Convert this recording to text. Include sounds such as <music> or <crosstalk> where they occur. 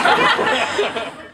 Yeah. <laughs>